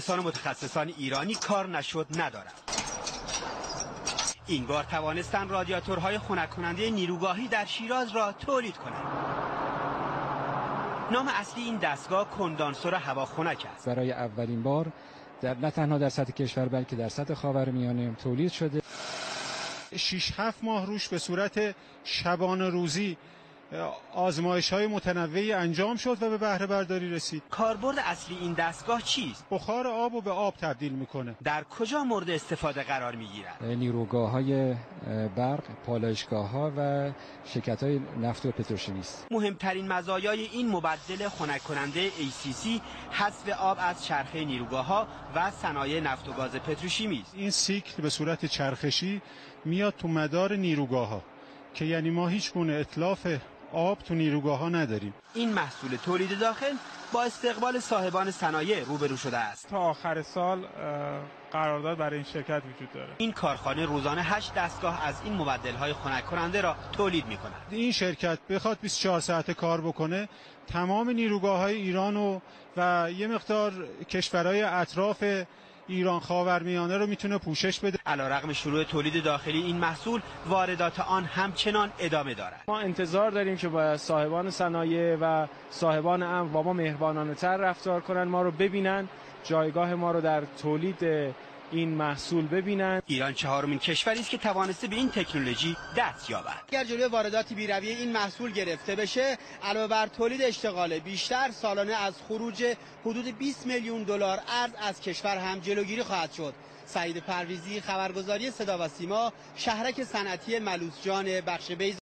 مهندسان و متخصصان ایرانی کار نشد ندارند. این بار توانستن رادیاتورهای خنک کننده نیروگاهی در شیراز را تولید کنند. نام اصلی این دستگاه کندانسور هوا خنک است. برای اولین بار در نه تنها در سطح کشور بلکه در سطح خاورمیانه تولید شده. 6 7 ماه روش به صورت شبانه روزی آزمایش های متنوعی انجام شد و به بهره برداری رسید. کاربرد اصلی این دستگاه چیست؟ بخار آب و به آب تبدیل می‌کنه. در کجا مورد استفاده قرار می‌گیرد؟ نیروگاه های برق پالایشگاه ها و شرکت های نفت و پتروشیمی است مهمترین مزایای این مبدل خنک کننده ACC حذف آب از چرخه نیروگاه ها و صنایع نفت و گاز پتروشیمی است این سیکل به صورت چرخشی میاد تو مدار نیروگاه ها که یعنی ما هیچ گونه اطلاف آب تو نیروگاه ها نداریم. این محصول تولید داخل با استقبال صاحبان صنایع روبرو شده است. تا آخر سال قرارداد برای این شرکت وجود داره. این کارخانه روزانه 8 دستگاه از این مبدل های خنک کننده را تولید می کند این شرکت بخواد 24 ساعته کار بکنه تمام نیروگاه های ایران و, و یه مقدار کشورهای اطراف ایران خاورمیانه رو می‌تونه پوشش بده. علیرغم شروع تولید داخلی این محصول واردات آن همچنان ادامه دارد. ما انتظار داریم که با صاحبان صنایع و صاحبان امر با ما مهربانانه تر رفتار کنن ما رو ببینن جایگاه ما رو در تولید این محصول ببینند ایران چهارمین کشوری است که توانسته به این تکنولوژی دست یابد. اگر جلوی واردات بیرویه این محصول گرفته بشه علاوه بر تولید اشتغال بیشتر سالانه از خروج حدود 20 میلیون دلار ارز از کشور هم جلوگیری خواهد شد. سعید پرویزی خبرگزاری صدا و سیما شهرک صنعتی ملوسجان بخش بیز.